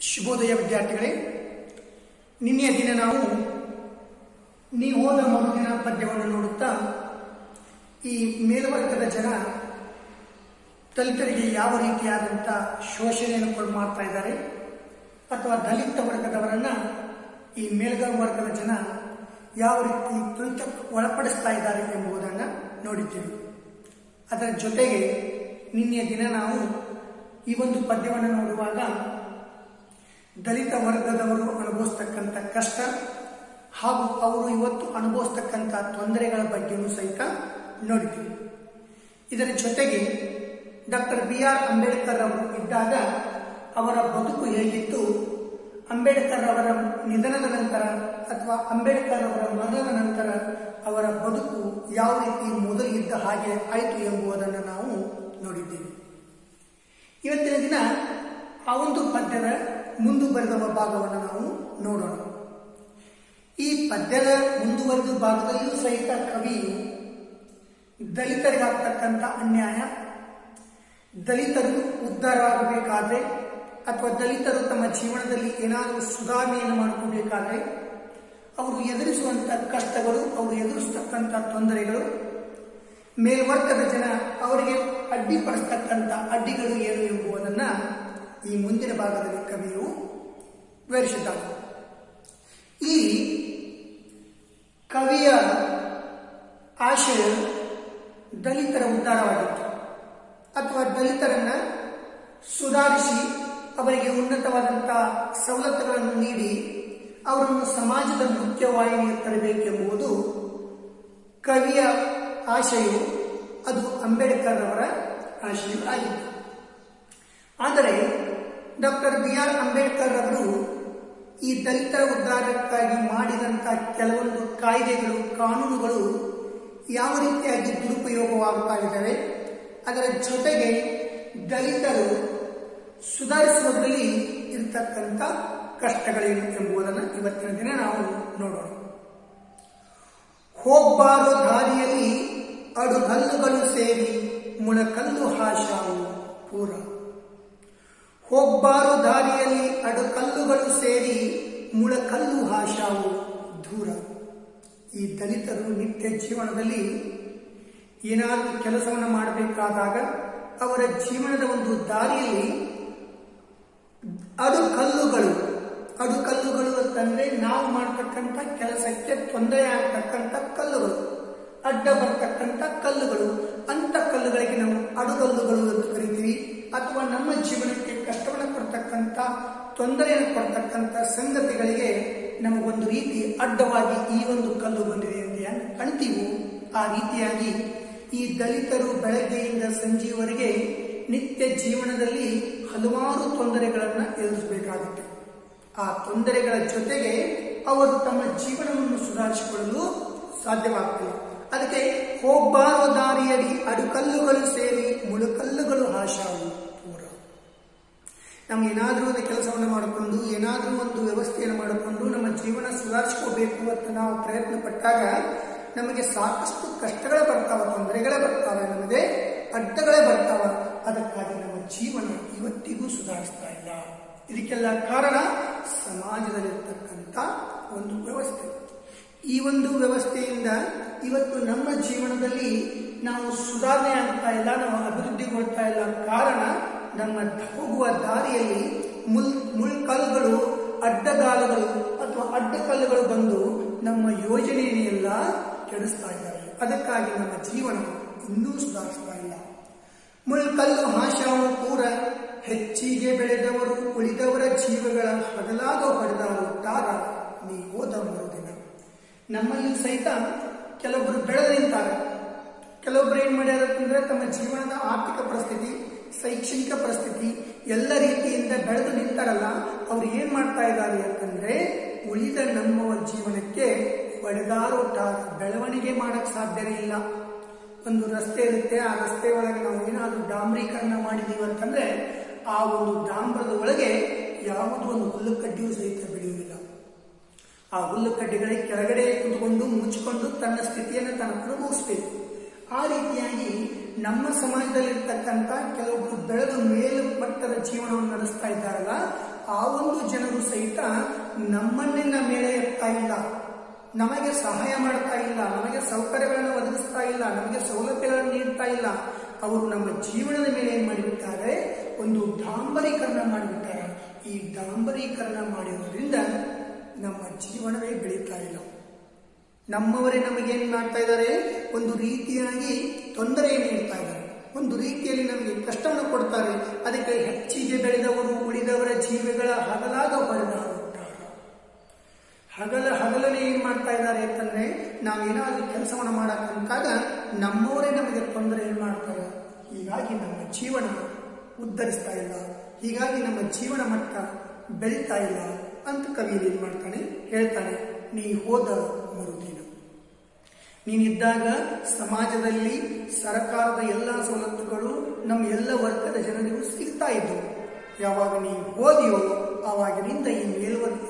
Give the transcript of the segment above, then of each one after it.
ಶುಭೋದಯ ವಿದ್ಯಾರ್ಥಿಗಳೇ, ನಿನ್ನೆಯ ದಿನ ನಾವು ನೀ ಹೋದ ಮರುದಿನ ಪದ್ಯವನ್ನು ನೋಡುತ್ತಾ ಈ ಮೇಲ್ವರ್ಗದ ಜನ ದಲಿತರಿಗೆ ಯಾವ ರೀತಿಯಾದಂಥ ಶೋಷಣೆಯನ್ನು ಕೊಡು ಮಾಡ್ತಾ ಇದ್ದಾರೆ ಅಥವಾ ದಲಿತ ವರ್ಗದವರನ್ನ ಈ ಮೇಲ್ಗ ವರ್ಗದ ಜನ ಯಾವ ರೀತಿ ತುಂತ ಒಳಪಡಿಸ್ತಾ ಇದ್ದಾರೆ ಎಂಬುದನ್ನು ನೋಡಿದ್ದೇವೆ. ಅದರ ಜೊತೆಗೆ ನಿನ್ನೆಯ ದಿನ ನಾವು ಈ ಒಂದು ಪದ್ಯವನ್ನು ನೋಡುವಾಗ ದಲಿತ ವರ್ಗದವರು ಅನುಭವಿಸ್ತಕ್ಕಂಥ ಕಷ್ಟ ಹಾಗೂ ಅವರು ಇವತ್ತು ಅನುಭವಿಸ್ತಕ್ಕಂಥ ತೊಂದರೆಗಳ ಬಗ್ಗೆಯೂ ಸಹಿತ ನೋಡಿದ್ದೀವಿ ಇದರ ಜೊತೆಗೆ ಡಾಕ್ಟರ್ ಬಿ ಆರ್ ಅಂಬೇಡ್ಕರ್ ಅವರು ಇದ್ದಾಗ ಅವರ ಬದುಕು ಹೇಗಿತ್ತು, ಅಂಬೇಡ್ಕರ್ ಅವರ ನಿಧನದ ನಂತರ ಅಥವಾ ಅಂಬೇಡ್ಕರ್ ಅವರ ಮರಣದ ನಂತರ ಅವರ ಬದುಕು ಯಾವ ರೀತಿ ಮೊದಲು ಇದ್ದ ಹಾಗೆ ಆಯಿತು ಎಂಬುದನ್ನು ನಾವು ನೋಡಿದ್ದೇವೆ. ಇವತ್ತಿನ ದಿನ ಆ ಒಂದು ಪದ್ಯದ ಮುಂದುವರೆದ ಭಾಗವನ್ನು ನಾವು ನೋಡೋಣ. ಈ ಪದ್ಯದ ಮುಂದುವರೆದ ಭಾಗದಲ್ಲಿಯೂ ಸಹಿತ ಕವಿ ದಲಿತರಿಗಾಗ್ತಕ್ಕಂಥ ಅನ್ಯಾಯ, ದಲಿತರು ಉದ್ಧಾರವಾಗಬೇಕಾದ್ರೆ ಅಥವಾ ದಲಿತರು ತಮ್ಮ ಜೀವನದಲ್ಲಿ ಏನಾದರೂ ಸುಧಾರಣೆಯನ್ನು ಮಾಡಿಕೊಳ್ಬೇಕಾದ್ರೆ ಅವರು ಎದುರಿಸುವಂಥ ಕಷ್ಟಗಳು, ಅವರು ಎದುರಿಸತಕ್ಕಂಥ ತೊಂದರೆಗಳು, ಮೇಲ್ವರ್ಗದ ಜನ ಅವರಿಗೆ ಅಡ್ಡಿಪಡಿಸ್ತಕ್ಕಂಥ ಅಡ್ಡಿಗಳು ಏನು ಎಂಬುದನ್ನು ಈ ಮುಂದಿನ ಭಾಗದಲ್ಲಿ ಕವಿಯು ವಿವರಿಸಿದ್ದಾನೆ. ಈ ಕವಿಯ ಆಶಯ ದಲಿತರ ಉದ್ಧಾರವಾಗಿತ್ತು. ಅಥವಾ ದಲಿತರನ್ನ ಸುಧಾರಿಸಿ ಅವರಿಗೆ ಉನ್ನತವಾದಂತಹ ಸವಲತ್ತುಗಳನ್ನು ನೀಡಿ ಅವರನ್ನು ಸಮಾಜದ ಮುಖ್ಯವಾಹಿನಿಗೆ ತರಬೇಕೆಂಬುದು ಕವಿಯ ಆಶಯವು, ಅದು ಅಂಬೇಡ್ಕರ್ ಅವರ ಆಶಯ ಆಗಿತ್ತು ಆದರೆ ಡಾಕ್ಟರ್ ಬಿ ಆರ್ ಅಂಬೇಡ್ಕರ್ ಅವರು ಈ ದಲಿತರ ಉದ್ಧಾರಕ್ಕಾಗಿ ಮಾಡಿದಂಥ ಕೆಲವೊಂದು ಕಾಯ್ದೆಗಳು, ಕಾನೂನುಗಳು ಯಾವ ರೀತಿಯಾಗಿ ದುರುಪಯೋಗವಾಗ್ತಾ ಇದ್ದಾವೆ ಅದರ ಜೊತೆಗೆ ದಲಿತರು ಸುಧಾರಿಸುವುದರಲ್ಲಿ ಇರತಕ್ಕಂಥ ಕಷ್ಟಗಳೇನು ಎಂಬುದನ್ನು ಇವತ್ತಿನ ದಿನ ನಾವು ನೋಡೋಣ. ಹೋಗ್ಬಾರೋ ದಾರಿಯಲ್ಲಿ ಅಡುಗಲ್ಲುಗಳು ಸೇರಿ ಮುಳಕಲ್ಲು ಹಾಶಾವು ಪೂರ. ಹೋಗ್ಬಾರೋ ದಾರಿಯಲ್ಲಿ ಅಡುಕಲ್ಲುಗಳು ಸೇರಿ ಮುಳಕಲ್ಲು ಹಾಶಾವು ದೂರ. ಈ ದಲಿತರು ನಿತ್ಯ ಜೀವನದಲ್ಲಿ ಏನಾದರೂ ಕೆಲಸವನ್ನು ಮಾಡಬೇಕಾದಾಗ ಅವರ ಜೀವನದ ಒಂದು ದಾರಿಯಲ್ಲಿ ಅಡುಕಲ್ಲುಗಳು ಅಡುಕಲ್ಲುಗಳು ಅಂತಂದ್ರೆ ನಾವು ಮಾಡ್ತಕ್ಕಂಥ ಕೆಲಸಕ್ಕೆ ತೊಂದರೆ ಆಗ್ತಕ್ಕಂಥ ಕಲ್ಲುಗಳು, ಅಡ್ಡ ಬರ್ತಕ್ಕಂಥ ಕಲ್ಲುಗಳು. ಅಂತ ಕಲ್ಲುಗಳಿಗೆ ನಾವು ಅಡುಗಲ್ಲುಗಳು ಅಂತ ಕರಿತೀವಿ. ಅಥವಾ ನಮ್ಮ ಜೀವನಕ್ಕೆ ಕಷ್ಟವನ್ನು ಕೊಡ್ತಕ್ಕಂಥ, ತೊಂದರೆಯನ್ನು ಕೊಡ್ತಕ್ಕಂಥ ಸಂಗತಿಗಳಿಗೆ ನಮಗೊಂದು ರೀತಿ ಅಡ್ಡವಾಗಿ ಈ ಒಂದು ಕಲ್ಲು ಬಂದಿದೆ ಅಂತ ಕಾಣ್ತೀವಿ. ಆ ರೀತಿಯಾಗಿ ಈ ದಲಿತರು ಬೆಳಗ್ಗೆಯಿಂದ ಸಂಜೆಯವರೆಗೆ ನಿತ್ಯ ಜೀವನದಲ್ಲಿ ಹಲವಾರು ತೊಂದರೆಗಳನ್ನು ಎದುರಿಸಬೇಕಾಗುತ್ತೆ. ಆ ತೊಂದರೆಗಳ ಜೊತೆಗೆ ಅವರು ತಮ್ಮ ಜೀವನವನ್ನು ಸುಧಾರಿಸಿಕೊಳ್ಳಲು ಸಾಧ್ಯವಾಗ್ತಿಲ್ಲ. ಅದಕ್ಕೆ ಹೋಗಬಾರೋ ದಾರಿಯಲ್ಲಿ ಅಡುಕಲ್ಲುಗಳು ಸೇರಿ ಮುಳುಕಲ್ಲುಗಳು ಪೂರ ನಾವು ಏನಾದರೂ ಒಂದು ಕೆಲಸವನ್ನು ಮಾಡಿಕೊಂಡು, ಏನಾದರೂ ಒಂದು ವ್ಯವಸ್ಥೆಯನ್ನು ಮಾಡಿಕೊಂಡು ನಮ್ಮ ಜೀವನ ಸುಧಾರಿಸ್ಕೋಬೇಕು ಅಂತ ನಾವು ಪ್ರಯತ್ನ ಪಟ್ಟಾಗ ನಮಗೆ ಸಾಕಷ್ಟು ಕಷ್ಟಗಳೇ ಬರ್ತಾವ, ತೊಂದರೆಗಳೇ ಬರ್ತಾವೆ ನಮಗೆ ಅಡ್ಡಗಳೇ ಬರ್ತಾವ. ಅದಕ್ಕಾಗಿ ನಮ್ಮ ಜೀವನ ಇವತ್ತಿಗೂ ಸುಧಾರಿಸ್ತಾ ಇಲ್ಲ. ಇದಕ್ಕೆಲ್ಲ ಕಾರಣ ಸಮಾಜದಲ್ಲಿರ್ತಕ್ಕಂಥ ಒಂದು ವ್ಯವಸ್ಥೆ. ಈ ಒಂದು ವ್ಯವಸ್ಥೆಯಿಂದ ಇವತ್ತು ನಮ್ಮ ಜೀವನದಲ್ಲಿ ನಾವು ಸುಧಾರಣೆ ಆಗ್ತಾ ಇಲ್ಲ, ನಾವು ಅಭಿವೃದ್ಧಿಗೊಳ್ತಾ ಇಲ್ಲ. ಕಾರಣ ನಮ್ಮ ಹೋಗುವ ದಾರಿಯಲ್ಲಿ ಮುಲ್, ಮುಳ್ಕಲ್ಲುಗಳು, ಅಡ್ಡಗಾಲಗಳು ಅಥವಾ ಅಡ್ಡಕಲ್ಲುಗಳು ಬಂದು ನಮ್ಮ ಯೋಜನೆಯನ್ನೆಲ್ಲ ಕೆಡಿಸ್ತಾ ಇದ್ದಾರೆ. ಅದಕ್ಕಾಗಿ ನಮ್ಮ ಜೀವನ ಇನ್ನೂ ಸುಧಾರಿಸ್ತಾ ಇಲ್ಲ. ಮುಳ್ಕಲ್ಲು ಹಾಶಾವು ಪೂರ ಹೆಚ್ಚಿಗೆ ಬೆಳೆದವರು, ಉಳಿದವರ ಜೀವಗಳ ಹಗಲಾಗ ಹೊಡೆದವರು ತಾರ ನೀ ಹೋದ ಮರುದಿನ. ನಮ್ಮಲ್ಲಿ ಸಹಿತ ಕೆಲವೊಬ್ಬರು ಬೆಳೆದು ನಿಂತಾರೆ. ಕೆಲವೊಬ್ರು ಏನ್ ಮಾಡ್ಯಾರ ತಮ್ಮ ಜೀವನದ ಆರ್ಥಿಕ ಪರಿಸ್ಥಿತಿ ಶೈಕ್ಷಣಿಕ ಪರಿಸ್ಥಿತಿ ಎಲ್ಲ ರೀತಿಯಿಂದ ಬೆಳೆದು ನಿಂತಾರಲ್ಲ, ಅವ್ರು ಏನ್ ಮಾಡ್ತಾ ಇದ್ದಾರೆ ಅಂತಂದ್ರೆ, ಉಳಿದ ನಮ್ಮ ಜೀವನಕ್ಕೆ ಹೊಡೆದಾರೋಟ ಬೆಳವಣಿಗೆ ಮಾಡಕ್ ಸಾಧ್ಯನೇ ಇಲ್ಲ. ಒಂದು ರಸ್ತೆ ಇರುತ್ತೆ, ಆ ರಸ್ತೆ ಒಳಗೆ ನಾವು ಏನಾದರೂ ಡಾಂಬರೀಕರಣ ಮಾಡಿದೀವಿ ಅಂತಂದ್ರೆ, ಆ ಒಂದು ಡಾಂಬರದ ಒಳಗೆ ಯಾವುದೋ ಒಂದು ಹುಲ್ಲು ಕಡ್ಡಿಯೂ ಸಹಿತ ಬೆಳೆಯುವುದಿಲ್ಲ. ಆ ಹುಲ್ಲು ಕಡ್ಡಿಗಳಿಗೆ ಕೆಳಗಡೆ ಕುತ್ಕೊಂಡು ಮುಚ್ಚಿಕೊಂಡು ತನ್ನ ಸ್ಥಿತಿಯನ್ನು ತಾನು ಅನುಭವಿಸಬೇಕು. ಆ ರೀತಿಯಾಗಿ ನಮ್ಮ ಸಮಾಜದಲ್ಲಿರ್ತಕ್ಕಂಥ ಕೆಲವೊಬ್ಬರು ಬೆಳೆದು ಮೇಲು ಮಟ್ಟದ ಜೀವನವನ್ನು ನಡೆಸ್ತಾ ಇದ್ದಾರಲ್ಲ, ಆ ಒಂದು ಜನರು ಸಹಿತ ನಮ್ಮನ್ನೇ ನಮ್ಮ ಮೇಲೆ ಎತ್ತಾ ಇಲ್ಲ. ನಮಗೆ ಸಹಾಯ ಮಾಡ್ತಾ ಇಲ್ಲ, ನಮಗೆ ಸೌಕರ್ಯಗಳನ್ನು ಒದಗಿಸ್ತಾ ಇಲ್ಲ, ನಮಗೆ ಸೌಲಭ್ಯಗಳನ್ನು ನೀಡ್ತಾ ಇಲ್ಲ. ಅವರು ನಮ್ಮ ಜೀವನದ ಮೇಲೆ ಏನ್ ಮಾಡಿಬಿಟ್ಟಾರೆ? ಒಂದು ಡಾಂಬರೀಕರಣ ಮಾಡಿಬಿಟ್ಟಾರೆ. ಈ ಡಾಂಬರೀಕರಣ ಮಾಡಿರೋದ್ರಿಂದ ನಮ್ಮ ಜೀವನವೇ ಬೆಳೀತಾ ಇಲ್ಲ. ನಮ್ಮವರೇ ನಮಗೇನು ಮಾಡ್ತಾ ಇದ್ದಾರೆ? ಒಂದು ರೀತಿಯಾಗಿ ತೊಂದರೆಯನ್ನು ನೀಡ್ತಾ ಇದ್ದಾರೆ, ಒಂದು ರೀತಿಯಲ್ಲಿ ನಮಗೆ ಕಷ್ಟವನ್ನು ಕೊಡ್ತಾರೆ. ಅದಕ್ಕೆ ಹೆಚ್ಚಿಗೆ ಬೆಳೆದವರು, ಉಳಿದವರ ಜೀವಿಗಳ ಹಗಲಾಗ ಪರಿಣಾಮ ಹಗಲ ಹಗಲನೇ ಏನ್ ಮಾಡ್ತಾ ಇದ್ದಾರೆ ಅಂತಂದ್ರೆ ನಾವೇನಾದ್ರೂ ಕೆಲಸವನ್ನು ಮಾಡಕ್ಕಂತಾಗ ನಮ್ಮವರೇ ನಮಗೆ ತೊಂದರೆ ಏನ್ ಮಾಡ್ತಾರೆ? ಹೀಗಾಗಿ ನಮ್ಮ ಜೀವನ ಉದ್ಧರಿಸ್ತಾ ಇಲ್ಲ. ಹೀಗಾಗಿ ನಮ್ಮ ಜೀವನ ಮಟ್ಟ ಬೆಳೀತಾ ಇಲ್ಲ ಅಂತ ಕವಿಯಲ್ಲಿ ಏನ್ ಮಾಡ್ತಾನೆ ಹೇಳ್ತಾನೆ, ನೀ ಹೋದ ನೀನಿದ್ದಾಗ ಸಮಾಜದಲ್ಲಿ ಸರ್ಕಾರದ ಎಲ್ಲ ಸವಲತ್ತುಗಳು ನಮ್ಮ ಎಲ್ಲ ವರ್ಗದ ಜನರಿಗೂ ಸಿಗ್ತಾ ಇದ್ದವು ಯಾವಾಗ ನೀವು ಓದಿಯೋ ಆವಾಗಿನಿಂದ ಈ ಮೇಲ್ವರ್ಗ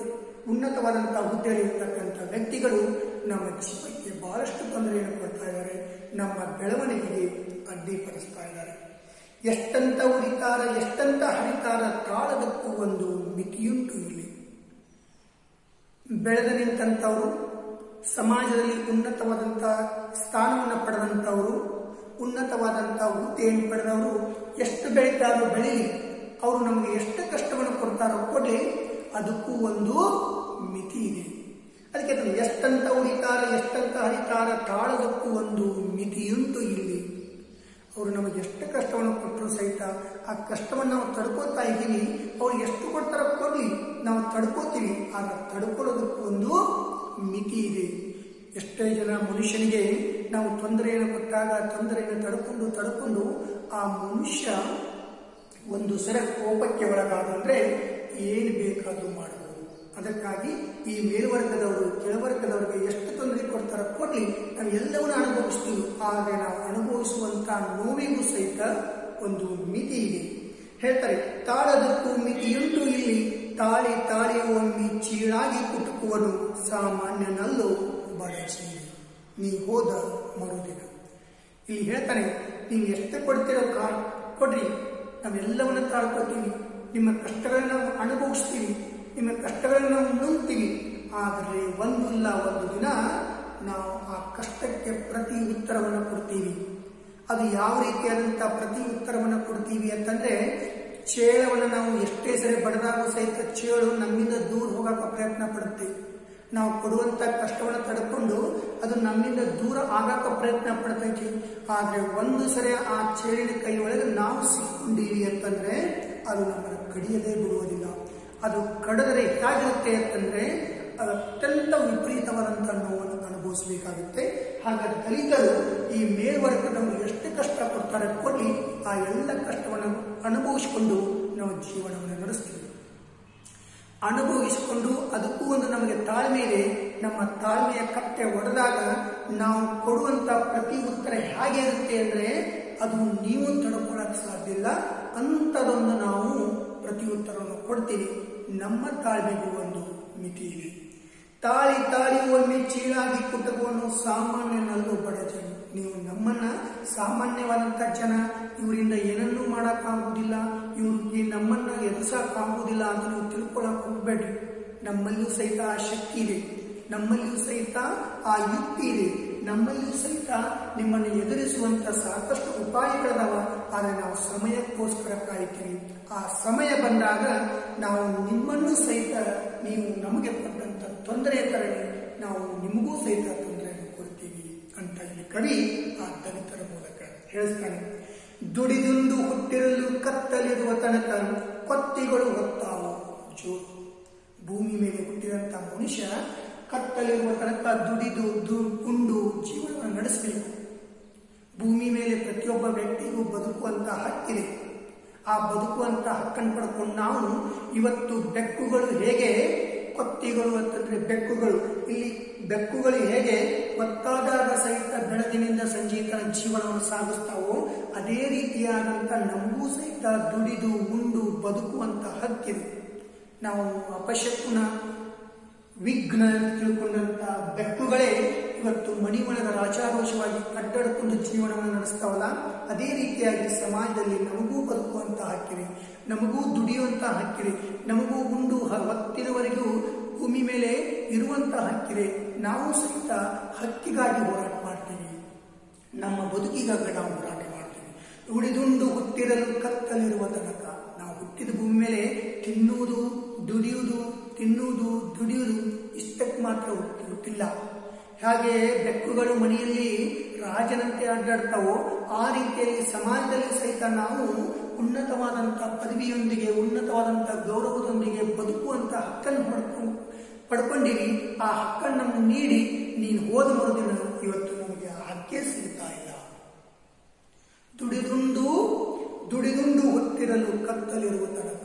ಉನ್ನತವಾದಂತಹ ಹುದ್ದೆಯಲ್ಲಿರ್ತಕ್ಕಂಥ ವ್ಯಕ್ತಿಗಳು ನಮ್ಮ ಜೀವಕ್ಕೆ ಬಹಳಷ್ಟು ತೊಂದರೆಯನ್ನು ಕೊಡ್ತಾ ಇದ್ದಾರೆ, ನಮ್ಮ ಬೆಳವಣಿಗೆಗೆ ಅಡ್ಡಿಪಡಿಸ್ತಾ ಇದ್ದಾರೆ. ಎಷ್ಟಂತ ಉರಿತಾರ ಎಷ್ಟಂತ ಹರಿತಾರ ತಾಳದಕ್ಕೂ ಒಂದು ಮಿತಿಯುಂಟು ಇಲ್ಲಿ ಬೆಳೆದ ನಿಂತಂಥವರು ಸಮಾಜದಲ್ಲಿ ಉನ್ನತವಾದಂತಹ ಸ್ಥಾನವನ್ನು ಪಡೆದಂಥವರು ಉನ್ನತವಾದಂತಹ ಹುದ್ದೆಯನ್ನು ಪಡೆದವರು ಎಷ್ಟು ಬೆಳೀತಾರೋ ಬೆಳೀಲಿ ಅವರು ನಮಗೆ ಎಷ್ಟು ಕಷ್ಟವನ್ನು ಕೊಡ್ತಾರೋ ಕೊಡಲಿ, ಅದಕ್ಕೂ ಒಂದು ಮಿತಿ ಇದೆ. ಅದಕ್ಕೆ ಅದನ್ನು ಎಷ್ಟಂತ ಉಳಿತಾರ ಎಷ್ಟಂತ ಹರಿತಾರ ತಾಳದಕ್ಕೂ ಒಂದು ಮಿತಿಯುಂಟು ಇಲ್ಲಿ. ಅವರು ನಮಗೆ ಎಷ್ಟು ಕಷ್ಟವನ್ನು ಕೊಟ್ಟರು ಸಹಿತ ಆ ಕಷ್ಟವನ್ನು ನಾವು ತಡ್ಕೋತಾ ಇದ್ದೀವಿ, ಅವ್ರು ಎಷ್ಟು ಕೊಡ್ತಾರೋ ಕೊಡಲಿ, ನಾವು ತಡ್ಕೋತೀವಿ ಆಗ ತಡ್ಕೊಳ್ಳೋದಕ್ಕೂ ಒಂದು ಮಿತಿ ಇದೆ. ಎಷ್ಟೇ ಜನ ಮನುಷ್ಯನಿಗೆ ನಾವು ತೊಂದರೆಯನ್ನು ಕೊಟ್ಟಾಗ ತೊಂದರೆಯನ್ನು ತಡ್ಕೊಂಡು ತಡ್ಕೊಂಡು ಆ ಮನುಷ್ಯ ಒಂದು ಸರ ಕೋಪಕ್ಕೆ ಒಳಗಾದಂದ್ರೆ ಏನು ಬೇಕಾದರೂ ಮಾಡಬಹುದು ಅದಕ್ಕಾಗಿ ಈ ಮೇಲ್ವರ್ಗದವರು, ಕೆಳವರ್ಗದವರಿಗೆ ಎಷ್ಟು ತೊಂದರೆ ಕೊಡ್ತಾರ ಕೊಡ್ಲಿ, ನಾವು ಎಲ್ಲವನ್ನೂ ಅನುಭವಿಸ್ತೀವಿ. ಆದರೆ ನಾವು ಅನುಭವಿಸುವಂತ ನೋವಿಗೂ ಸಹಿತ ಒಂದು ಮಿತಿ ಇದೆ. ಹೇಳ್ತಾರೆ, ತಾಳದಕ್ಕೂ ಮಿತಿಯುಂಟು ಇಲ್ಲಿ. ತಾಳಿ ತಾಳಿ ಒಮ್ಮಿ ಚೀಳಾಗಿ ಕುಟುಕುವನು ಸಾಮಾನ್ಯನಲ್ಲೂ ಚೀಳಿ ನೀ ಹೋದ ಮರುದಿನ. ಇಲ್ಲಿ ಹೇಳ್ತಾನೆ ನೀವು ಎಷ್ಟು ಕೊಡ್ತೀರೋ ಕಾರ್ ಕೊಡ್ರಿ, ನಾವೆಲ್ಲವನ್ನ ತಾಳ್ಕೊತೀವಿ ನಿಮ್ಮ ಕಷ್ಟಗಳನ್ನ ಅನುಭವಿಸ್ತೀವಿ, ನಿಮ್ಮ ಕಷ್ಟಗಳನ್ನು ನಾವು ಆದರೆ ಒಂದಿಲ್ಲ ಒಂದು ದಿನ ನಾವು ಆ ಕಷ್ಟಕ್ಕೆ ಪ್ರತಿ ಉತ್ತರವನ್ನು ಕೊಡ್ತೀವಿ. ಅದು ಯಾವ ರೀತಿಯಾದಂಥ ಪ್ರತಿ ಉತ್ತರವನ್ನು ಕೊಡ್ತೀವಿ ಅಂತಂದ್ರೆ ಚೇಳವನ್ನು ನಾವು ಎಷ್ಟೇ ಸರಿ ಬಡದಾಗೂ ಸಹಿತ ಚೇಳು ನಮ್ಮಿಂದ ದೂರ ಹೋಗಕ್ಕೆ ಪ್ರಯತ್ನ ಪಡುತ್ತೆ. ನಾವು ಕೊಡುವಂತ ಕಷ್ಟವನ್ನು ತಡ್ಕೊಂಡು ಅದು ನಮ್ಮಿಂದ ದೂರ ಆಗಕ್ಕ ಪ್ರಯತ್ನ ಪಡ್ತೈತಿ. ಆದ್ರೆ ಒಂದು ಸರಿ ಆ ಚೇಳಿನ ಕೈ ಒಳಗೆ ನಾವು ಸಿಕ್ಕೊಂಡಿವಿ ಅಂತಂದ್ರೆ ಅದು ನಮ್ಮನ್ನು ಕಡಿಯದೇ ಬಿಡುವುದಿಲ್ಲ. ಅದು ಕಡಿದ್ರೆ ಹೇಗಿರುತ್ತೆ ಅಂತಂದ್ರೆ ಅದು ಅತ್ಯಂತ ವಿಪರೀತವಾದಂತಹ ನೋವನ್ನು ಅನುಭವಿಸಬೇಕಾಗುತ್ತೆ. ಹಾಗಾಗಿ ದಲಿತರು ಈ ಮೇಲ್ವರ್ಗದವರು ಎಷ್ಟು ಕಷ್ಟ ಕೊಡ್ತಾರೆ ಕೊಡ್ಲಿ. ಆ ಎಲ್ಲ ಕಷ್ಟವನ್ನು ಅನುಭವಿಸಿಕೊಂಡು ನಾವು ಜೀವನವನ್ನು ನಡೆಸ್ತೀವಿ. ಅನುಭವಿಸಿಕೊಂಡು ಅದಕ್ಕೂ ಒಂದು ನಮಗೆ ತಾಳ್ಮೆ ಇದೆ ನಮ್ಮ ತಾಳ್ಮೆಯ ಕಟ್ಟೆ ಒಡೆದಾಗ ನಾವು ಕೊಡುವಂತ ಪ್ರತಿ ಉತ್ತರ ಹೇಗೆ ಇರುತ್ತೆ ಅಂದ್ರೆ ಅದು ನೀವು ತಡ್ಕೊಳ್ಳಕ್ ಸಾಧ್ಯ ಇಲ್ಲ. ಅಂಥದೊಂದು ನಾವು ಪ್ರತಿ ಉತ್ತರವನ್ನು ಕೊಡ್ತೀವಿ. ನಮ್ಮ ತಾಳ್ಮೆಗೂ ಒಂದು ಮಿತಿ ಇದೆ. ತಾಳಿ ತಾಳಿ ಒಮ್ಮೆ ಚೀಳಾಗಿ ಕುಟುಕವನ್ನು ಸಾಮಾನ್ಯನಲ್ಲೂ ಬಡಜನು ನೀವು ನಮ್ಮನ್ನ ಸಾಮಾನ್ಯವಾದಂಥ ಜನ ಇವರಿಂದ ಎದುರಿಸಕ್ಕಾಗುವುದಿಲ್ಲ ಅಂತ ನೀವು ತಿಳ್ಕೊಳಕ್ ಹೋಗ್ಬೇಡ್ರಿ. ನಮ್ಮಲ್ಲಿಯೂ ಸಹಿತ ಆ ಶಕ್ತಿ ಇದೆ. ನಮ್ಮಲ್ಲಿಯೂ ಸಹಿತ ಆ ಯುಕ್ತಿ ಇದೆ. ನಮ್ಮಲ್ಲಿಯೂ ಸಹಿತ ನಿಮ್ಮನ್ನು ಎದುರಿಸುವಂತ ಸಾಕಷ್ಟು ಉಪಾಯಗಳದಾವ. ಆದರೆ ನಾವು ಸಮಯಕ್ಕೋಸ್ಕರ ಕಾಯ್ತೀವಿ ಆ ಸಮಯ ಬಂದಾಗ ನಾವು ನಿಮ್ಮನ್ನು ಸಹಿತ ನೀವು ನಮಗೆ ಕೊಟ್ಟಂತ ತೊಂದರೆ ತರಲಿ ನಾವು ನಿಮಗೂ ಸಹಿತ ತೊಂದರೆಯನ್ನು ಕೊಡ್ತೀವಿ ಅಂತ ಇಲ್ಲಿ ಕವಿ ಆ ದಲಿತರ ಮೂಲಕ ಹೇಳಿಸ್ತಾನೆ. ದುಡಿದುಂದು ಹುಟ್ಟಿರಲು ಕತ್ತಲಿರುವ ತನಕ ಕೊತ್ತಿಗಳು ಹೊತ್ತಾವು ಜೋ ಭೂಮಿ ಮೇಲೆ ಹುಟ್ಟಿದಂತ ಮನುಷ್ಯ ಕತ್ತಲಿರುವ ತನಕ ದುಡಿದು ದು, ಕುಂಡು ಜೀವನವನ್ನು ನಡೆಸಬೇಕು. ಭೂಮಿ ಮೇಲೆ ಪ್ರತಿಯೊಬ್ಬ ವ್ಯಕ್ತಿಗೂ ಬದುಕುವಂತ ಹಕ್ಕಿದೆ. ಆ ಬದುಕುವಂತ ಹಕ್ಕನ್ನು ಪಡ್ಕೊಂಡು ನಾವು ಇವತ್ತು ಬೆಕ್ಕುಗಳು ಹೇಗೆ ಕೊತ್ತಿಗಳು ಅಂತಂದ್ರೆ ಬೆಕ್ಕುಗಳು. ಇಲ್ಲಿ ಬೆಕ್ಕುಗಳು ಹೇಗೆ ಒತ್ತಾದಾಗ ಸಹಿತ ಬೆಳಗಿನಿಂದ ಸಂಜೀತನ ಜೀವನವನ್ನು ಸಾಗಿಸ್ತಾವೋ ಅದೇ ರೀತಿಯಾದಂತ ನಮಗೂ ಸಹಿತ ದುಡಿದು, ಉಂಡು, ಬದುಕುವಂತ ಹಕ್ಕಿದೆ. ನಾವು ಅಪಶಕುನ ವಿಘ್ನ ತಿಳ್ಕೊಂಡಂತ ಬೆಕ್ಕುಗಳೇ ಇವತ್ತು ಮಣಿ ಒಳಗ ರಾಜಾರೋಷವಾಗಿ ಕಟ್ಟಡಕೊಂಡು ಜೀವನವನ್ನು ನಡೆಸ್ತಾವಲ್ಲ, ಅದೇ ರೀತಿಯಾಗಿ ಸಮಾಜದಲ್ಲಿ ನಮಗೂ ಬದುಕುವಂತ ಹಕ್ಕಿದೆ ನಮಗೂ ದುಡಿಯುವಂತ ಹಕ್ಕಿದೆ ನಮಗೂ ಉಂಡು ಹೊತ್ತಿನವರೆಗೂ ಭೂಮಿ ಮೇಲೆ ಇರುವಂತ ಹಕ್ಕಿದೆ ನಾವು ಸಹಿತ ಹಕ್ಕಿಗಾಗಿ ಹೋರಾಟ ಮಾಡ್ತೀವಿ. ನಮ್ಮ ಬದುಕಿಗಾಗಿ ನಾವು ಹೋರಾಟ ಮಾಡ್ತೀವಿ. ಉಳಿದುಂಡು ಹುತ್ತಿರಲು ಕತ್ತಲಿರುವ ತನಕ ನಾವು ಹುಟ್ಟಿದ ಭೂಮಿ ಮೇಲೆ ತಿನ್ನುವುದು, ದುಡಿಯುವುದು ತಿನ್ನುವುದು, ದುಡಿಯುವುದು ಇಷ್ಟಕ್ಕೆ ಮಾತ್ರ ಹುಟ್ಟಿ ಹುಟ್ಟಿಲ್ಲ. ಹಾಗೆ ಬೆಕ್ಕುಗಳು ಮನೆಯಲ್ಲಿ ರಾಜನಂತೆ ಅಡ್ಡಾಡ್ತಾವೋ, ಆ ರೀತಿಯಲ್ಲಿ ಸಮಾಜದಲ್ಲಿ ಸಹಿತ ನಾವು ಉನ್ನತವಾದಂಥ ಪದವಿಯೊಂದಿಗೆ ಉನ್ನತವಾದಂಥ ಗೌರವದೊಂದಿಗೆ ಬದುಕುವಂಥ ಹಕ್ಕನ್ನು ಪಡ್ಕೊಂಡು ಪಡ್ಕೊಂಡಿರಿ. ಆ ಹಕ್ಕನ್ನು ನಮ್ಗೆ ನೀಡಿ, ನೀನು ಹೋದ ಮರುದಿನ ಇವತ್ತು ನಮಗೆ ಆ ಹಕ್ಕೆ ಸಿಗ್ತಾ ಇಲ್ಲ. ದುಡಿದುಂದು ದುಡಿದುಂಡು ಹೊತ್ತಿರಲು ಕತ್ತಲಿರುವ ತನಕ.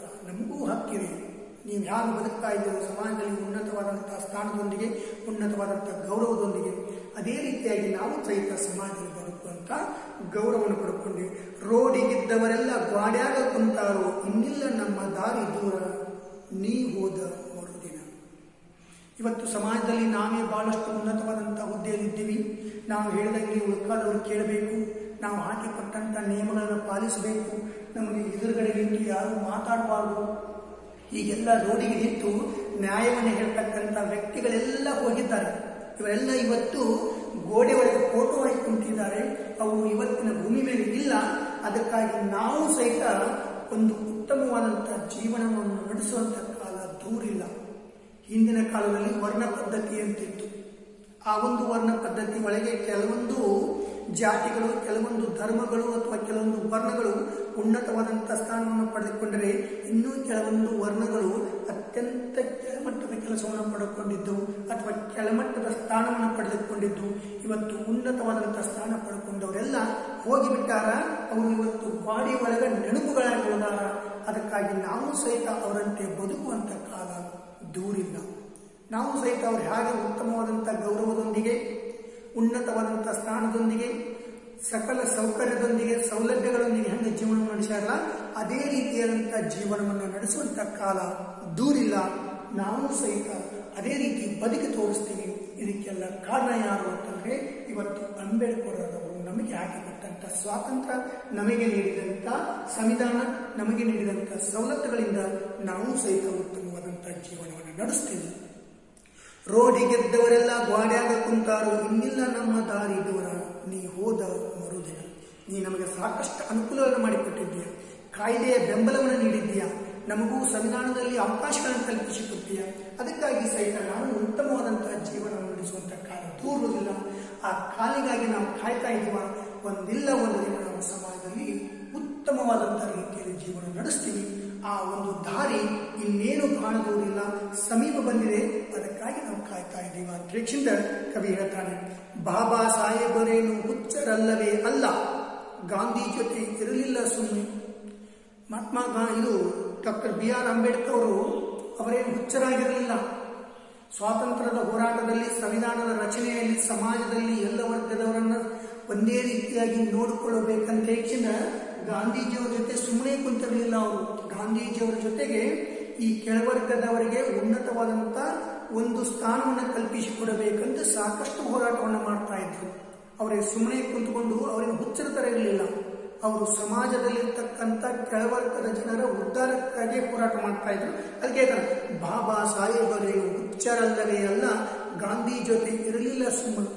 ನೀವು ಯಾರು ಬದುಕ್ತಾ ಇದ್ದೀರೋ ಸಮಾಜದಲ್ಲಿ ಉನ್ನತವಾದಂಥ ಸ್ಥಾನದೊಂದಿಗೆ, ಉನ್ನತವಾದಂಥ ಗೌರವದೊಂದಿಗೆ, ಅದೇ ರೀತಿಯಾಗಿ ನಾವು ಚೈತ್ರ ಸಮಾಜದಲ್ಲಿ ಬದುಕುವಂಥ ಗೌರವವನ್ನು ಪಡ್ಕೊಂಡ್ವಿ. ರೋಡಿಗಿದ್ದವರೆಲ್ಲ ಗ್ವಾಡ್ಯಾಗ ಕುಂತಾರೋ, ಇನ್ನಿಲ್ಲ ನಮ್ಮ ದಾರಿ ದೂರ, ನೀ ಹೋದ ಮರುದಿನ. ಇವತ್ತು ಸಮಾಜದಲ್ಲಿ ನಾವೇ ಬಹಳಷ್ಟು ಉನ್ನತವಾದಂತಹ ಹುದ್ದೆಯಲ್ಲಿದ್ದೀವಿ. ನಾವು ಹೇಳಿದಂಗೆ ಉಳ್ಕಾದವರು ಕೇಳಬೇಕು. ನಾವು ಹಾಕಿಕೊಟ್ಟಂತ ನಿಯಮಗಳನ್ನು ಪಾಲಿಸಬೇಕು. ನಮಗೆ ಎದುರುಗಡೆ ಯಾರು ಮಾತಾಡಬಾರ್ದು. ಹೀಗೆಲ್ಲ ರೋಡಿಗೆ ನಿಂತು ನ್ಯಾಯವನ್ನು ಹೇಳ್ತಕ್ಕಂಥ ವ್ಯಕ್ತಿಗಳೆಲ್ಲ ಹೋಗಿದ್ದಾರೆ. ಇವರೆಲ್ಲ ಇವತ್ತು ಗೋಡೆ ಒಳಗೆ ಫೋಟೋ ಹಾಕಿ ಕುಂತಿದ್ದಾರೆ. ಅವು ಇವತ್ತಿನ ಭೂಮಿ ಮೇಲೆ ಇಲ್ಲ. ಅದಕ್ಕಾಗಿ ನಾವು ಸಹಿತ ಒಂದು ಉತ್ತಮವಾದಂತಹ ಜೀವನವನ್ನು ನಡೆಸುವಂಥ ಕಾಲ ದೂರಿಲ್ಲ. ಹಿಂದಿನ ಕಾಲದಲ್ಲಿ ವರ್ಣ ಪದ್ಧತಿ ಅಂತಿತ್ತು ಆ ಒಂದು ವರ್ಣ ಪದ್ಧತಿ ಒಳಗೆ ಕೆಲವೊಂದು ಜಾತಿಗಳು, ಕೆಲವೊಂದು ಧರ್ಮಗಳು ಅಥವಾ ಕೆಲವೊಂದು ವರ್ಣಗಳು ಉನ್ನತವಾದಂಥ ಸ್ಥಾನವನ್ನು ಪಡೆದುಕೊಂಡರೆ ಇನ್ನೂ ಕೆಲವೊಂದು ವರ್ಣಗಳು ಅತ್ಯಂತ ಕೆಳಮಟ್ಟದ ಕೆಲಸವನ್ನು ಪಡೆದುಕೊಂಡಿದ್ದು ಅಥವಾ ಕೆಳಮಟ್ಟದ ಸ್ಥಾನವನ್ನು ಪಡೆದುಕೊಂಡಿದ್ದು, ಇವತ್ತು ಉನ್ನತವಾದಂಥ ಸ್ಥಾನ ಪಡ್ಕೊಂಡವರೆಲ್ಲ ಹೋಗಿಬಿಟ್ಟಾರ, ಅವರು ಇವತ್ತು ಬಾಡಿ ಒಳಗ ನೆನಪುಗಳಾಗಿ ಹೋದಾರ. ಅದಕ್ಕಾಗಿ ನಾವು ಸಹಿತ ಅವರಂತೆ ಬದುಕುವಂಥ ಕಾಲ ದೂರಿಲ್ಲ. ನಾವು ಸಹಿತ ಅವರು ಹೇಗೆ ಉತ್ತಮವಾದಂಥ ಗೌರವದೊಂದಿಗೆ ಉನ್ನತವಾದಂಥ ಸ್ಥಾನದೊಂದಿಗೆ, ಸಕಲ ಸೌಕರ್ಯದೊಂದಿಗೆ, ಸೌಲಭ್ಯಗಳೊಂದಿಗೆ ಹೆಂಗೆ ಜೀವನ ನಡೆಸ್ಯಾರಲ್ಲ ಅದೇ ರೀತಿಯಾದಂಥ ಜೀವನವನ್ನು ನಡೆಸುವಂಥ ಕಾಲ ದೂರಿಲ್ಲ. ನಾವು ಸಹಿತ ಅದೇ ರೀತಿ ಬದುಕಿ ತೋರಿಸ್ತೀವಿ. ಇದಕ್ಕೆಲ್ಲ ಕಾರಣ ಯಾರು ಅಂತಂದ್ರೆ, ಇವತ್ತು ಅಂಬೇಡ್ಕರ್ ಅವರು ನಮಗೆ ಹಾಕಿಕೊಟ್ಟಂಥ ಸ್ವಾತಂತ್ರ್ಯ ನಮಗೆ ನೀಡಿದಂತ ಸಂವಿಧಾನ, ನಮಗೆ ನೀಡಿದಂತ ಸವಲತ್ತುಗಳಿಂದ ನಾವು ಸಹಿತ ಉತ್ತಮವಾದಂಥ ಜೀವನವನ್ನು ನಡೆಸ್ತೀವಿ. ರೋಡಿಗೆದ್ದವರೆಲ್ಲ ಗ್ವಾಡ್ಯಾಗ ಕುಂತಾರು, ಇನ್ನಿಲ್ಲ ನಮ್ಮ ದಾರಿ ದೂರ. ನೀ ಹೋದ ಮರುದಿನ. ನೀ ನಮಗೆ ಸಾಕಷ್ಟು ಅನುಕೂಲವನ್ನು ಮಾಡಿಕೊಟ್ಟಿದ್ದೀಯ. ಕಾಯ್ದೆಯ ಬೆಂಬಲವನ್ನು ನೀಡಿದ್ದೀಯಾ. ನಮಗೂ ಸಂವಿಧಾನದಲ್ಲಿ ಅವಕಾಶಗಳನ್ನು ಕಲ್ಪಿಸಿಕೊಡ್ತೀಯ ಅದಕ್ಕಾಗಿ ಸಹಿತ ನಾನು ಉತ್ತಮವಾದಂತಹ ಜೀವನವನ್ನು ನಡೆಸುವಂತ ಕಾಲ ದೂರುವುದಿಲ್ಲ ಆ ಕಾಲಿಗಾಗಿ ನಾವು ಕಾಯ್ತಾ ಇದ್ದೀವ ಒಂದಿಲ್ಲ ಒಂದು ದಿನ ನಾವು ಸಮಾಜದಲ್ಲಿ ಉತ್ತಮವಾದಂತಹ ರೀತಿಯಲ್ಲಿ ಜೀವನ ನಡೆಸ್ತೀವಿ. ಆ ಒಂದು ದಾರಿ ಇನ್ನೇನು ಬಹಳ ಸಮೀಪ ಬಂದಿದೆ. ಅದಕ್ಕಾಗಿ ನಾವು ಕಾಯ್ತಾ ಇದ್ದೀವಿ. ಪ್ರೇಕ್ಷಿಂದ ಕವಿ ಹೇಳ್ತಾನೆ, ಬಾಬಾ ಸಾಹೇಬರೇನು ಹುಚ್ಚರಲ್ಲವೇ ಅಲ್ಲ. ಗಾಂಧಿ ಜೊತೆ ಇರಲಿಲ್ಲ ಸುಮ್ಮನೆ ಮಹಾತ್ಮ ಇದು ಡಾಕ್ಟರ್ ಬಿ ಆರ್ ಅಂಬೇಡ್ಕರ್ ಅವರು, ಅವರೇನು ಹುಚ್ಚರಾಗಿರಲಿಲ್ಲ. ಸ್ವಾತಂತ್ರ್ಯದ ಹೋರಾಟದಲ್ಲಿ, ಸಂವಿಧಾನದ ರಚನೆಯಲ್ಲಿ, ಸಮಾಜದಲ್ಲಿ ಎಲ್ಲ ವರ್ಗದವರನ್ನ ಒಂದೇ ರೀತಿಯಾಗಿ ನೋಡಿಕೊಳ್ಳಬೇಕಂತ ಹೆಚ್ಚಿನ ಗಾಂಧೀಜಿಯವರ ಜೊತೆ ಸುಮ್ಮನೆ ಕುಂತಿರಲಿಲ್ಲ ಅವರು. ಗಾಂಧೀಜಿಯವರ ಜೊತೆಗೆ ಈ ಕೆಳವರ್ಗದವರಿಗೆ ಉನ್ನತವಾದಂತ ಒಂದು ಸ್ಥಾನವನ್ನು ಕಲ್ಪಿಸಿಕೊಡಬೇಕಂತ ಸಾಕಷ್ಟು ಹೋರಾಟವನ್ನು ಮಾಡ್ತಾ ಇದ್ರು. ಅವರಿಗೆ ಸುಮ್ಮನೆ ಕುಂತ್ಕೊಂಡು ಅವರಿಗೆ ಹುಚ್ಚರ ತರ ಇರಲಿಲ್ಲ. ಅವರು ಸಮಾಜದಲ್ಲಿರ್ತಕ್ಕಂಥ ಕೆಳವರ್ಗದ ಜನರ ಉದ್ಧಾರಕ್ಕಾಗಿ ಹೋರಾಟ ಮಾಡ್ತಾ ಇದ್ರು. ಅದಕ್ಕೆ ಬಾಬಾ ಸಾಹೇಬರೇ ಹುಚ್ಚರಲ್ಲವೇ ಅಲ್ಲ, ಗಾಂಧಿ ಜೊತೆ ಇರಲಿಲ್ಲ ಸುಮ್ಮನೆ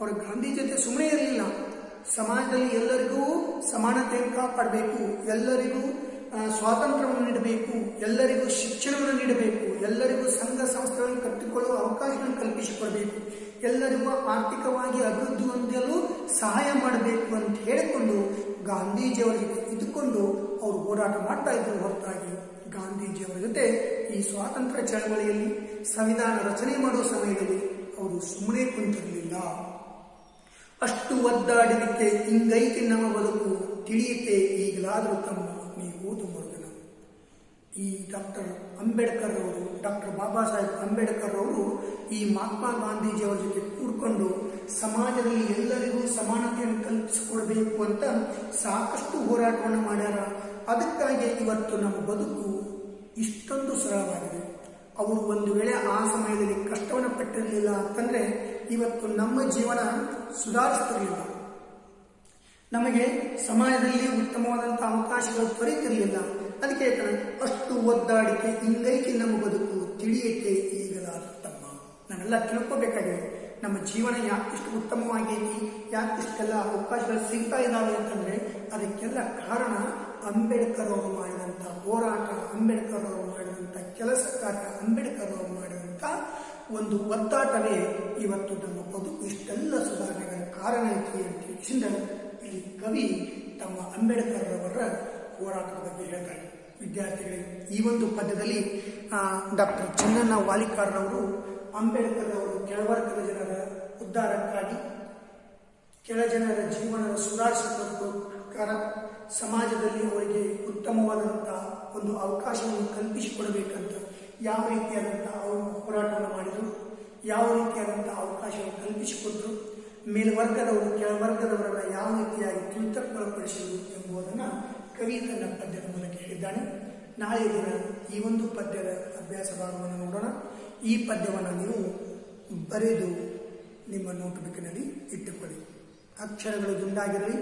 ಅವರು ಗಾಂಧಿ ಜೊತೆ ಸುಮ್ಮನೆ ಇರಲಿಲ್ಲ. ಸಮಾಜದಲ್ಲಿ ಎಲ್ಲರಿಗೂ ಸಮಾನತೆಯನ್ನು ಕಾಪಾಡಬೇಕು, ಎಲ್ಲರಿಗೂ ಸ್ವಾತಂತ್ರ್ಯವನ್ನು ನೀಡಬೇಕು, ಎಲ್ಲರಿಗೂ ಶಿಕ್ಷಣವನ್ನು ನೀಡಬೇಕು, ಎಲ್ಲರಿಗೂ ಸಂಘ ಸಂಸ್ಥೆಗಳನ್ನು ಕಟ್ಟಿಕೊಳ್ಳುವ ಅವಕಾಶವನ್ನು ಕಲ್ಪಿಸಿಕೊಡಬೇಕು, ಎಲ್ಲರಿಗೂ ಆರ್ಥಿಕವಾಗಿ ಅಭಿವೃದ್ಧಿ ಹೊಂದಲು ಸಹಾಯ ಮಾಡಬೇಕು ಅಂತ ಹೇಳಿಕೊಂಡು ಗಾಂಧೀಜಿಯವರ ಜೊತೆ ಇದ್ದುಕೊಂಡು ಅವರು ಹೋರಾಟ ಮಾಡ್ತಾ ಇದ್ರು ಹೊರತಾಗಿ. ಗಾಂಧೀಜಿಯವರ ಜೊತೆ ಈ ಸ್ವಾತಂತ್ರ್ಯ ಚಳವಳಿಯಲ್ಲಿ ಸಂವಿಧಾನ ರಚನೆ ಮಾಡುವ ಸಮಯದಲ್ಲಿ ಅವರು ಸುಮ್ಮನೆ ಕುಂತಿರಲಿಲ್ಲ ಅಷ್ಟು ಒದ್ದಾಡಿದಕ್ಕೆ ಹಿಂಗೈತೆ ನಮ್ಮ ಬದುಕು ತಿಳಿಯುತ್ತೆ ಈಗಲಾದರೂ ತಮ್ಮ ನೀವು ಮರುದಿನ. ಈ ಡಾಕ್ಟರ್ ಅಂಬೇಡ್ಕರ್ ಅವರು, ಡಾಕ್ಟರ್ ಬಾಬಾ ಸಾಹೇಬ್ ಅಂಬೇಡ್ಕರ್ ಅವರು ಈ ಮಹಾತ್ಮ ಗಾಂಧೀಜಿಯವರ ಜೊತೆ ಕೂಡ್ಕೊಂಡು ಸಮಾಜದಲ್ಲಿ ಎಲ್ಲರಿಗೂ ಸಮಾನತೆಯನ್ನು ಕಲ್ಪಿಸಿಕೊಡ್ಬೇಕು ಅಂತ ಸಾಕಷ್ಟು ಹೋರಾಟವನ್ನು ಮಾಡ್ಯಾರ. ಅದಕ್ಕಾಗಿ ಇವತ್ತು ನಮ್ಮ ಬದುಕು ಇಷ್ಟೊಂದು ಸರಳವಾಗಿದೆ. ಅವರು ಒಂದು ವೇಳೆ ಆ ಸಮಯದಲ್ಲಿ ಕಷ್ಟವನ್ನು ಪಟ್ಟಿರಲಿಲ್ಲ ಅಂತಂದ್ರೆ ಇವತ್ತು ನಮ್ಮ ಜೀವನ ಸುಧಾರಿಸ್ತಿರಲಿಲ್ಲ. ನಮಗೆ ಸಮಾಜದಲ್ಲಿ ಉತ್ತಮವಾದಂತಹ ಅವಕಾಶಗಳು ದೊರೆತಿರಲಿಲ್ಲ. ಅದಕ್ಕೆ ಅಷ್ಟು ಒದ್ದಾಡಿಕೆ ಹಿಂಗೈಕೆ ನಮ್ಮ ಬದುಕು ತಿಳಿಯಕ್ಕೆ ಈಗಲಾದ ತಮ್ಮ ನಾವೆಲ್ಲ ತಿಳ್ಕೋಬೇಕಾಗಿದೆ. ನಮ್ಮ ಜೀವನ ಯಾಕಿಷ್ಟು ಉತ್ತಮವಾಗೈತಿ ಯಾಕಿಷ್ಟೆಲ್ಲ ಅವಕಾಶಗಳು ಸಿಗ್ತಾ ಇದ್ದಾವೆ ಅಂತಂದ್ರೆ ಅದಕ್ಕೆಲ್ಲ ಕಾರಣ ಅಂಬೇಡ್ಕರ್ ಅವರು ಮಾಡಿದಂಥ ಹೋರಾಟ ಅಂಬೇಡ್ಕರ್ ಅವರು ಕೆಲಸ ಕಾರ್ಯ ಅಂಬೇಡ್ಕರ್ ಅವರು ಮಾಡಿದಂಥ ಒಂದು ಒತ್ತಾಟವೇ ಇವತ್ತು ನಮ್ಮ ಬದುಕು. ಇಷ್ಟೆಲ್ಲ ಸುಧಾರಣೆಗಳ ಕಾರಣ ಐತಿ ಅಂತ ಹೆಚ್ಚಿನ ಇಲ್ಲಿ ಕವಿ ತಮ್ಮ ಅಂಬೇಡ್ಕರ್ ಅವರ ಹೋರಾಟದ ಬಗ್ಗೆ ಹೇಳ್ತಾರೆ. ವಿದ್ಯಾರ್ಥಿಗಳಿಗೆ ಈ ಒಂದು ಪದ್ಯದಲ್ಲಿ ಡಾಕ್ಟರ್ ಚೆನ್ನಣ್ಣ ವಾಲಿಕಾರ್ ಅವರು ಅಂಬೇಡ್ಕರ್ ಅವರು ಕೆಳವರ್ಗದ ಜನರ ಉದ್ಧಾರಕ್ಕಾಗಿ ಕೆಳ ಜನರ ಜೀವನದ ಸುಧಾರಿಸೋದಕ್ಕೋಸ್ಕರ ಸಮಾಜದಲ್ಲಿ ಅವರಿಗೆ ಉತ್ತಮವಾದಂತಹ ಒಂದು ಅವಕಾಶವನ್ನು ಕಲ್ಪಿಸಿಕೊಡಬೇಕಂತ ಯಾವ ರೀತಿಯಾದಂತಹ ಅವರು ಹೋರಾಟವನ್ನು ಮಾಡಿದರು, ಯಾವ ರೀತಿಯಾದಂತಹ ಅವಕಾಶವನ್ನು ಕಲ್ಪಿಸಿಕೊಟ್ರು, ಮೇಲ್ವರ್ಗದವರು, ಕೆಳವರ್ಗದವರನ್ನ ಯಾವ ರೀತಿಯಾಗಿ ತಿಳಿತಕ್ಕೊಳಪಡಿಸಿದರು ಎಂಬುದನ್ನು ಕವಿ ತನ್ನ ಪದ್ಯದ ಮೂಲಕ ಹೇಳಿದ್ದಾನೆ. ನಾಳೆ ದಿನ ಈ ಒಂದು ಪದ್ಯದ ಅಭ್ಯಾಸ ಭಾಗವನ್ನು ನೋಡೋಣ. ಈ ಪದ್ಯವನ್ನು ನೀವು ಬರೆದು ನಿಮ್ಮ ನೋಟ್ಬುಕ್ನಲ್ಲಿ ಇಟ್ಟುಕೊಳ್ಳಿ. ಅಕ್ಷರಗಳು ದುಂಡಾಗಿರಲಿ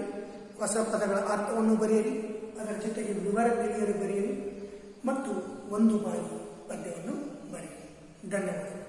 ಹೊಸ ಪದಗಳ ಅರ್ಥವನ್ನು ಬರೆಯಿರಿ, ಅದರ ಜೊತೆಗೆ ವಿವರ ತಿಳಿಯಲು ಬರೆಯಿರಿ ಮತ್ತು ಒಂದು ಬಾರಿ ಪದ್ಯವನ್ನು ಬರೆಯಿರಿ. ಧನ್ಯವಾದಗಳು.